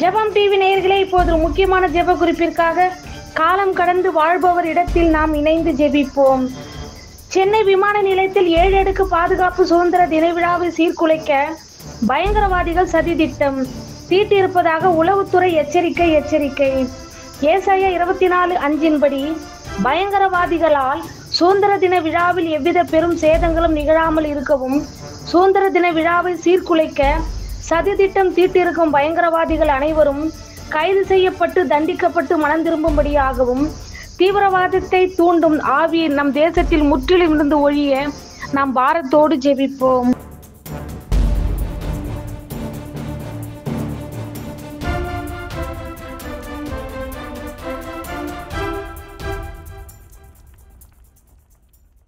ஜெபம் டிவி நேயர்களே இப்போது ஒரு முக்கியமான ஜெப குறிப்பிற்காக காலம் கடந்து வாழ்பவர் இடத்தில் நாம் இணைந்து ஜெபிப்போம். சென்னை விமான நிலையத்தில் ஏழு அடுக்கு பாதுகாப்பு சுதந்திர தின விழாவை சீர்குலைக்க பயங்கரவாதிகள் சதித்திட்டம். தீட்டியிருப்பதாக உளவுத்துறை எச்சரிக்கை எச்சரிக்கை. ஏசாய இருபத்தி நாலு அஞ்சின்படி பயங்கரவாதிகளால் சுதந்திர தின விழாவில் எவ்வித பெரும் சேதங்களும் நிகழாமல் இருக்கவும் சுதந்திர தின விழாவை சீர்குலைக்க சதித்திட்டம் தீட்டிருக்கும் பயங்கரவாதிகள் அனைவரும் கைது செய்யப்பட்டு தண்டிக்கப்பட்டு மனம் திரும்பும்படியாகவும் தீவிரவாதத்தை தூண்டும் ஆவி நம் தேசத்தில் முற்றிலும் இருந்து ஒழிய நாம் பாரத்தோடு ஜெபிப்போம்.